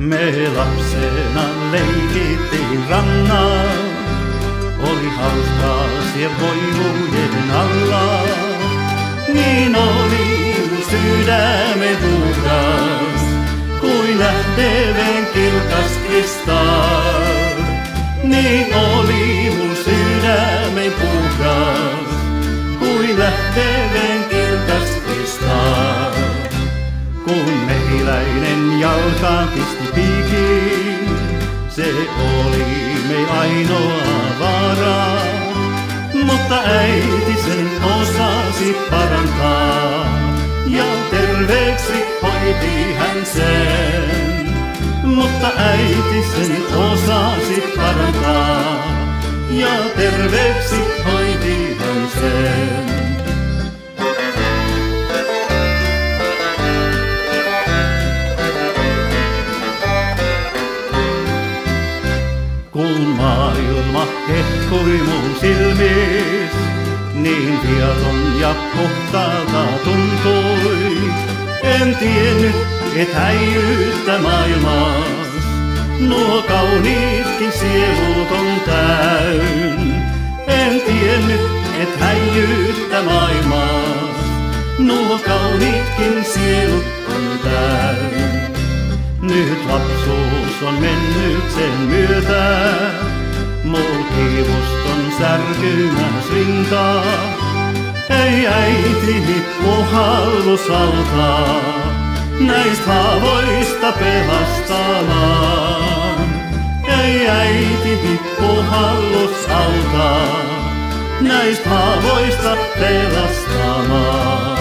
Me lapsena leikittiin rannalla, oli hauskaa siellä voivujen alla. Niin oli sydämen puhdas, kuin lähtevän kirkas kristal. Niin oli mun sydämen puhdas, kuin lähtevän kirkas kristal. Kun mehiläinen jalkaan pisti piikin, se oli me ainoa vaara. Mutta äiti sen osasi parantaa, ja terveeksi hoiti hän sen. Mutta äiti sen osasi parantaa, ja terveeksi Kun maailma hehkui mun silmis, niin viaton ja puhtaalta tuntui. En tiennyt, et häijyyttä maailmas, nuo kauniitkin sielut on täyn. En tiennyt, et häijyyttä maailmas, nuo kauniitkin sielut on täyn. Nyt lapsuus on mennyt sen myötä, mul kiivuston särkymäs rinta. Ei äitini puhallus auttaa, näistä haavoista pelastamaan. Ei äitini puhallus auttaa, näistä haavoista pelastamaan.